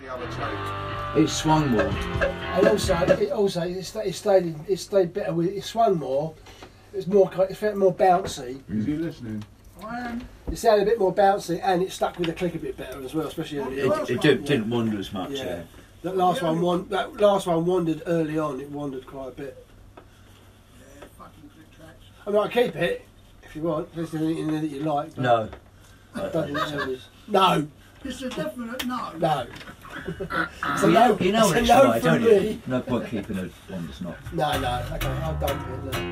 The other two. It swung more. And also, it also it, sta- it stayed it stayed better with it swung more. It's more it felt more bouncy. Is he listening? I am. It sounded a bit more bouncy, and it stuck with the click a bit better as well, especially early. It, it didn't, didn't wander as much. Yeah. Yeah. That last Yeah, one, it- that last one wandered early on. It wandered quite a bit. Yeah, fucking click tracks. I mean, I keep it if you want. If there's anything in there that you like. But No. it doesn't tell us. No, It's a definite no. no. It's You no. know, you know it's a it's from don't you? No point keeping it one that's not. No, no. Okay, I'll dump it.